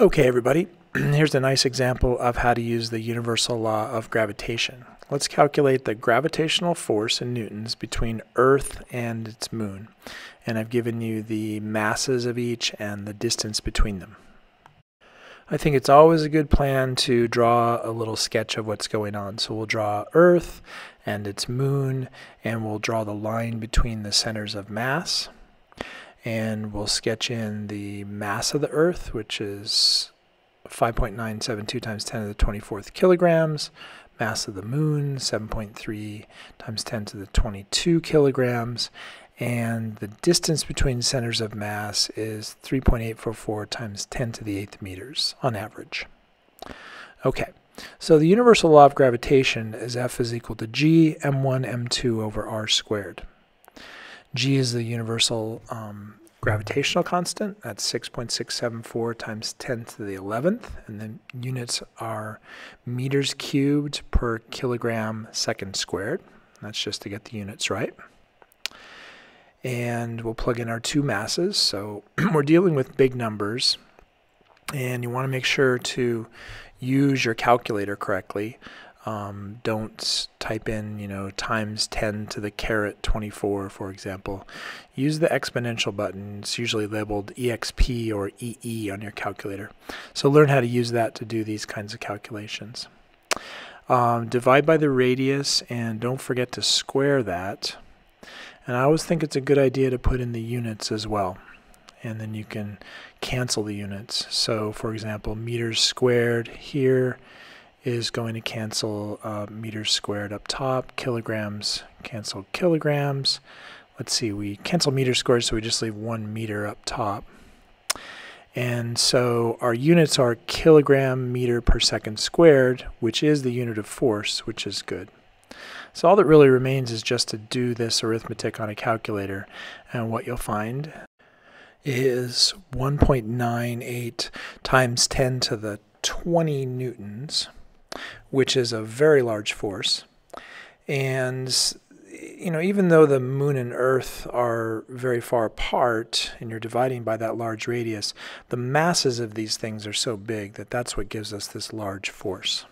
Okay, everybody, here's a nice example of how to use the universal law of gravitation. Let's calculate the gravitational force in newtons between Earth and its moon. And I've given you the masses of each and the distance between them. I think it's always a good plan to draw a little sketch of what's going on. So we'll draw Earth and its moon, and we'll draw the line between the centers of mass and we'll sketch in the mass of the Earth, which is 5.972 times 10 to the 24th kilograms. Mass of the Moon, 7.3 times 10 to the 22 kilograms. And the distance between centers of mass is 3.844 times 10 to the 8th meters on average. Okay, so the universal law of gravitation is F is equal to G m1 m2 over r squared. G is the universal um, gravitational constant. That's 6.674 times 10 to the 11th. And the units are meters cubed per kilogram second squared. That's just to get the units right. And we'll plug in our two masses. So we're dealing with big numbers. And you want to make sure to use your calculator correctly. Um, don't type in, you know, times 10 to the caret 24, for example. Use the exponential button. It's usually labeled EXP or EE on your calculator. So learn how to use that to do these kinds of calculations. Um, divide by the radius and don't forget to square that. And I always think it's a good idea to put in the units as well. And then you can cancel the units. So for example, meters squared here is going to cancel uh, meters squared up top, kilograms cancel kilograms. Let's see, we cancel meters squared, so we just leave one meter up top. And so our units are kilogram meter per second squared, which is the unit of force, which is good. So all that really remains is just to do this arithmetic on a calculator. And what you'll find is 1.98 times 10 to the 20 newtons which is a very large force. And you know, even though the moon and earth are very far apart and you're dividing by that large radius, the masses of these things are so big that that's what gives us this large force.